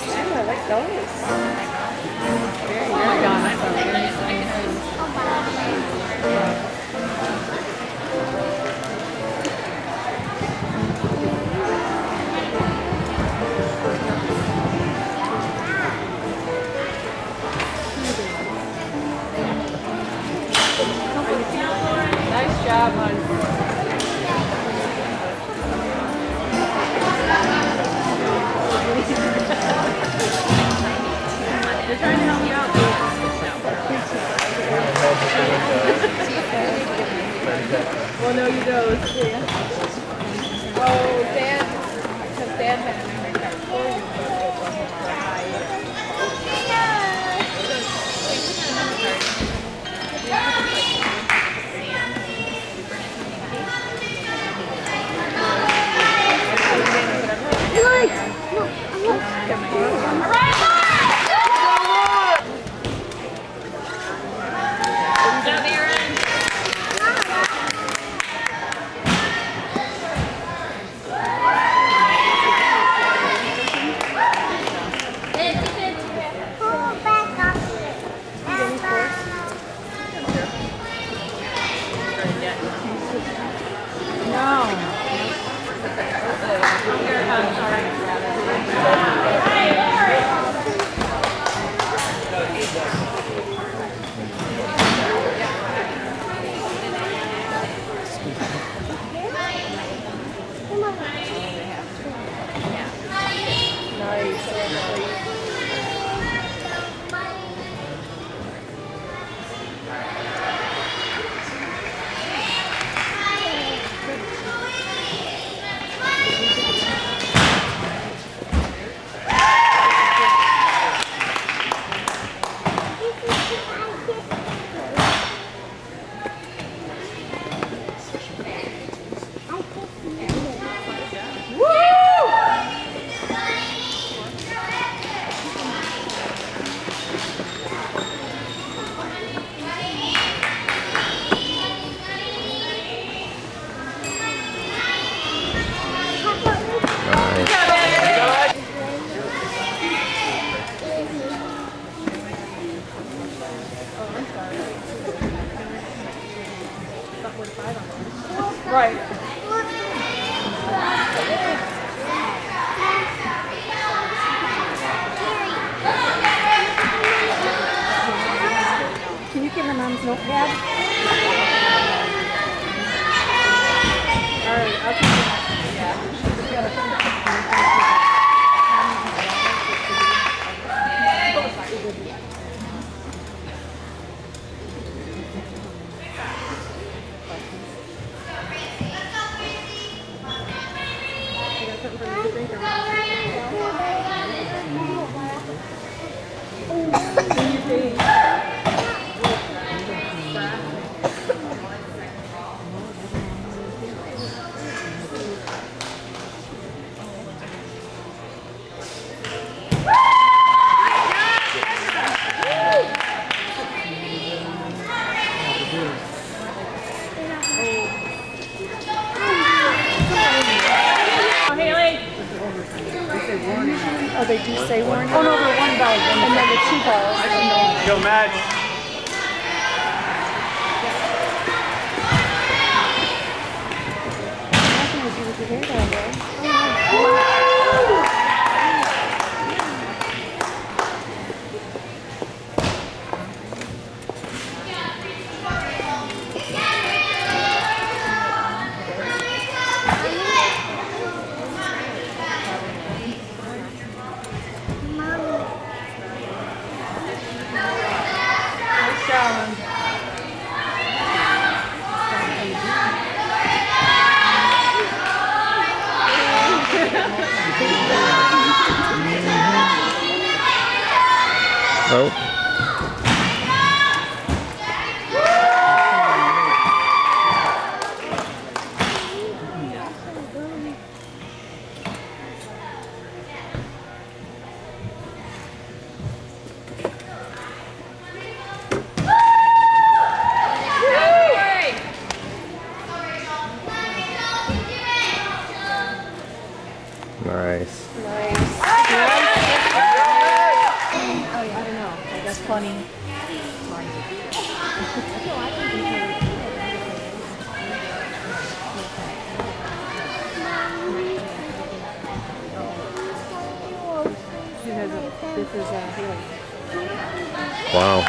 too. I like those. Oh my god, Well, no, you don't. Oh, Dad, because Dad had you give They do say warning? Oh, no, one bell, and then the two bells. Go, Matt. Nothing to do with your hair down there. Oh. Funny. This is a Wow.